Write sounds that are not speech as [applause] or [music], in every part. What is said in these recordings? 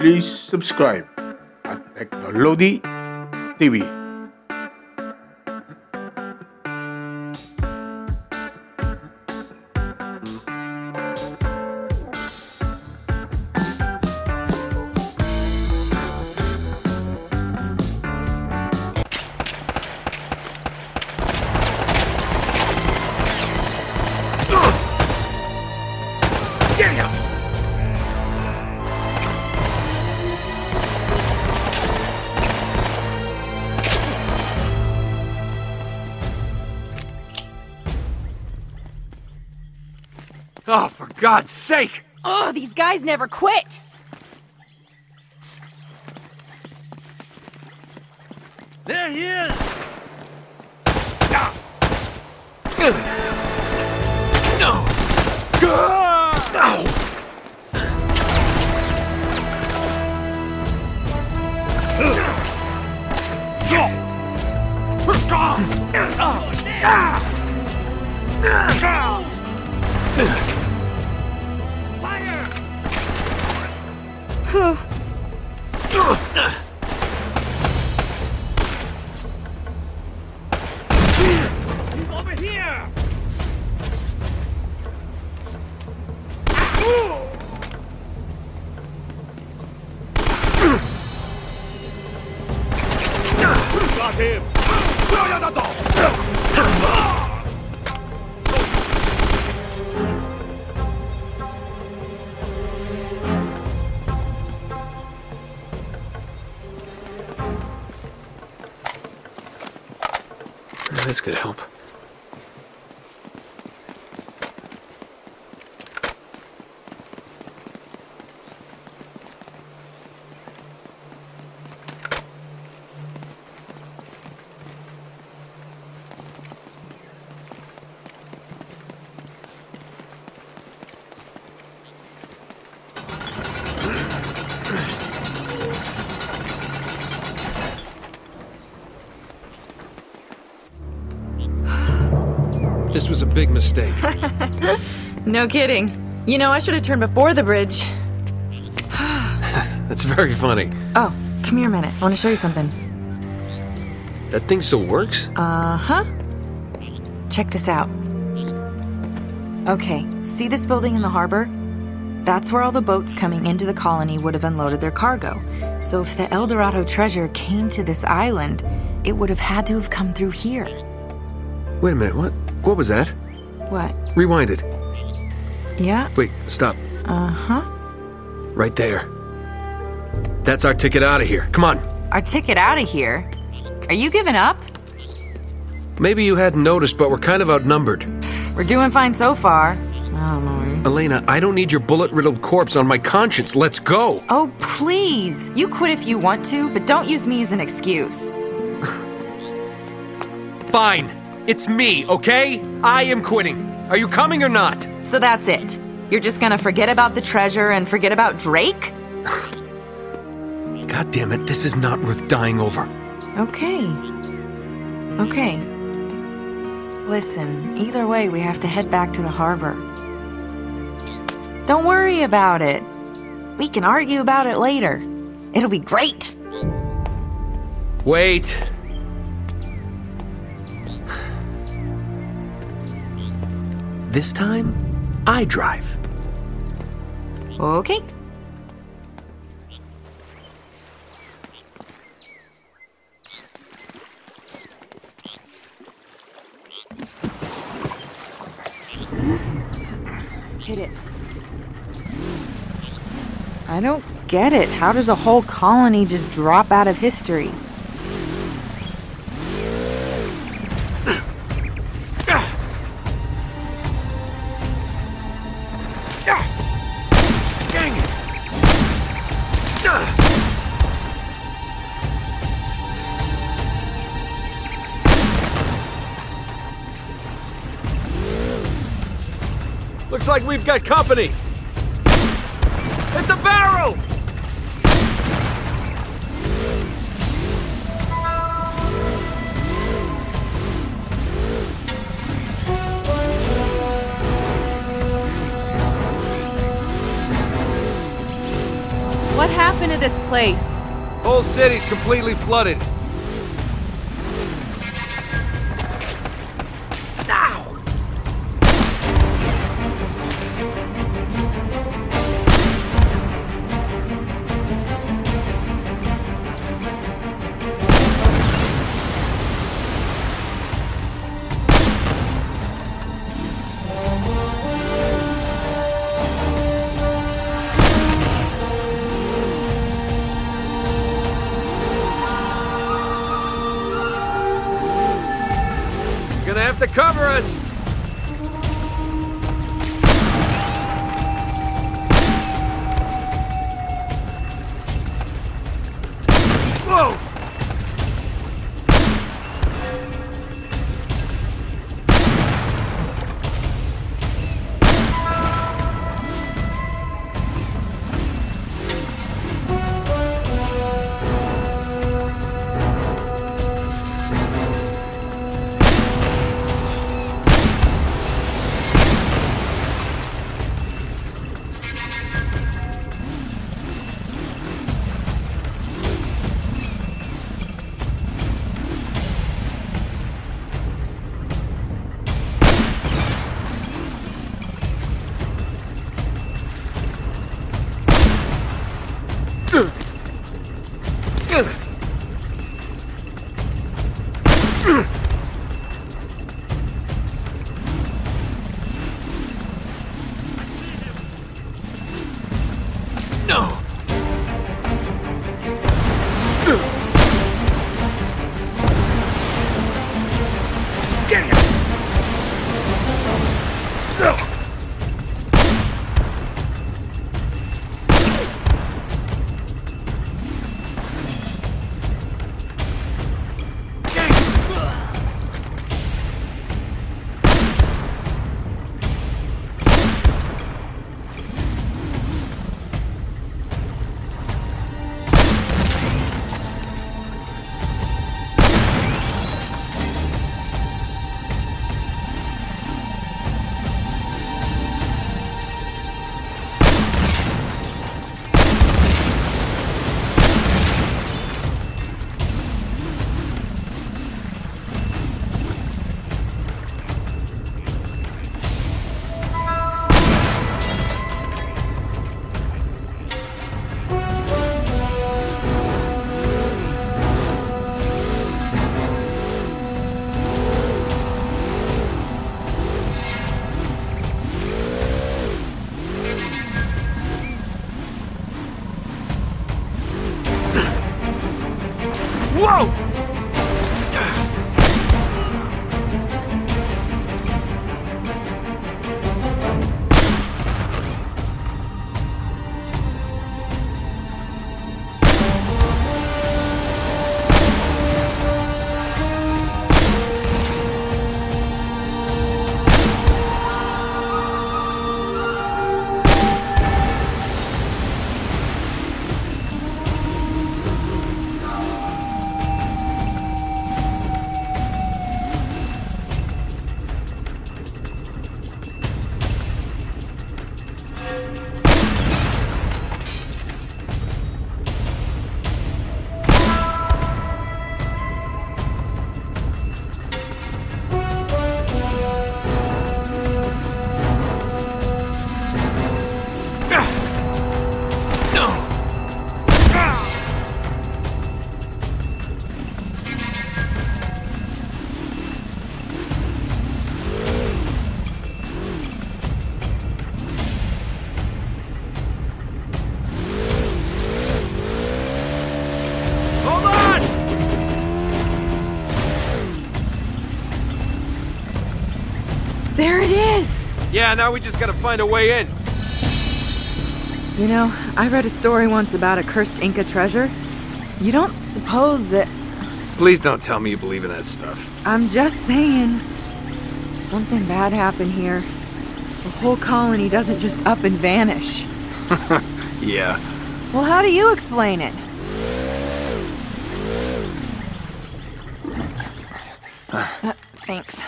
please subscribe at TechKnow Lodi TV. God's sake! Oh, these guys never quit. There he is! No! Ah. No! Him! This could help. This was a big mistake. [laughs] No kidding. You know, I should have turned before the bridge. [sighs] That's very funny. Oh, come here a minute. I want to show you something. That thing still works? Uh huh. Check this out. Okay, see this building in the harbor? That's where all the boats coming into the colony would have unloaded their cargo. So if the El Dorado treasure came to this island, it would have had to have come through here. Wait a minute, what? What was that? What? Rewind it. Yeah? Wait, stop. Uh huh. Right there. That's our ticket out of here. Come on. Our ticket out of here? Are you giving up? Maybe you hadn't noticed, but we're kind of outnumbered. We're doing fine so far. I don't. Elena, I don't need your bullet riddled corpse on my conscience. Let's go. Oh, please! You quit if you want to, but don't use me as an excuse. Fine. It's me, okay? I am quitting. Are you coming or not? So that's it. You're just gonna forget about the treasure and forget about Drake? God damn it, this is not worth dying over. Okay. Okay. Listen, either way, we have to head back to the harbor. Don't worry about it. We can argue about it later. It'll be great. Wait. This time, I drive. Okay. Hit it. I don't get it. How does a whole colony just drop out of history? Looks like we've got company. Hit the barrel! What happened to this place? Whole city's completely flooded. Have to cover us. No! Whoa! Yeah, now we just gotta find a way in. You know, I read a story once about a cursed Inca treasure. You don't suppose that. Please don't tell me you believe in that stuff. I'm just saying. Something bad happened here. The whole colony doesn't just up and vanish. [laughs] Yeah. Well, how do you explain it? [sighs] Uh, thanks.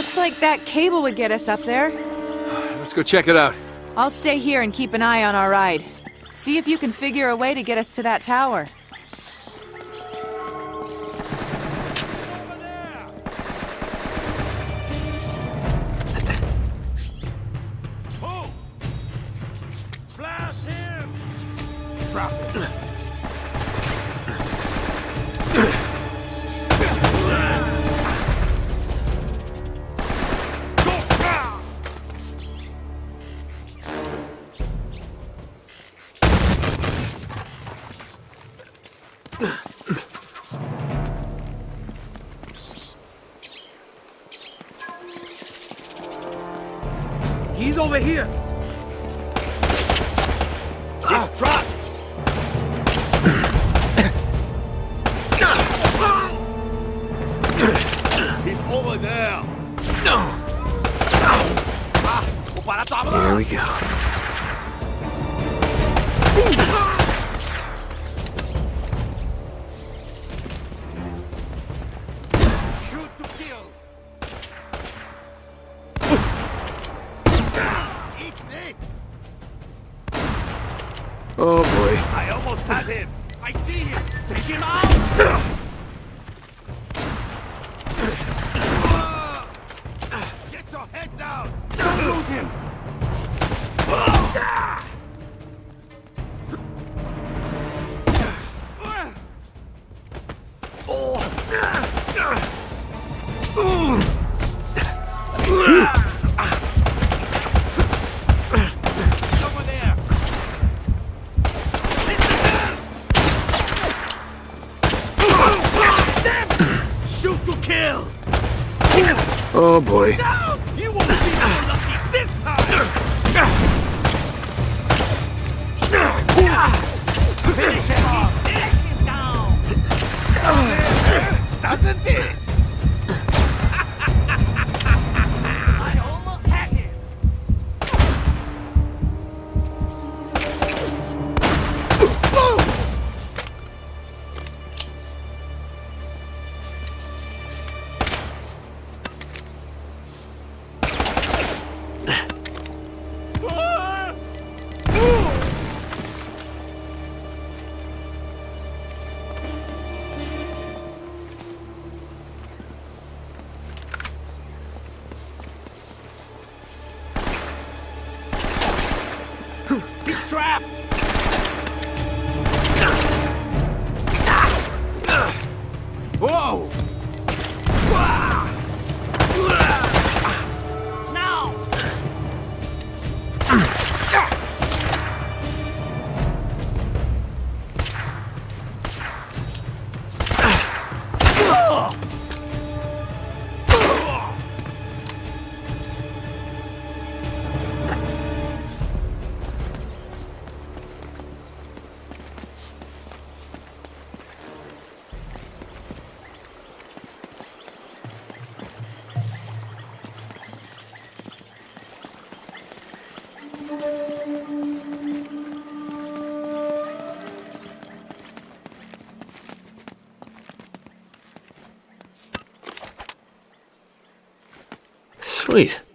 Looks like that cable would get us up there. Let's go check it out. I'll stay here and keep an eye on our ride. See if you can figure a way to get us to that tower. I see him! Take him out! Get your head down! Don't lose him! Oh boy. You won't be so lucky this time! Finish him off! Down! Doesn't it? Sweet.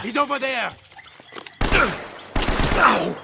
He's over there! Ow!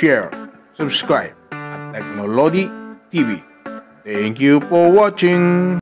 Share, subscribe at TechKnow Lodi TV. Thank you for watching.